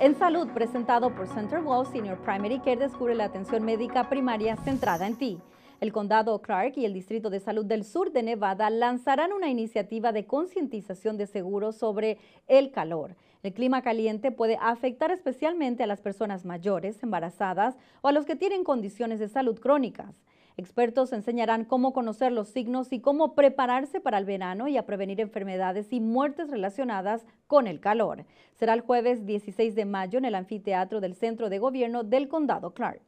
En salud, presentado por Center Wall Senior Primary Care, descubre la atención médica primaria centrada en ti. El condado Clark y el Distrito de Salud del Sur de Nevada lanzarán una iniciativa de concientización de seguros sobre el calor. El clima caliente puede afectar especialmente a las personas mayores, embarazadas o a los que tienen condiciones de salud crónicas. Expertos enseñarán cómo conocer los signos y cómo prepararse para el verano y a prevenir enfermedades y muertes relacionadas con el calor. Será el jueves 16 de mayo en el anfiteatro del Centro de Gobierno del Condado Clark.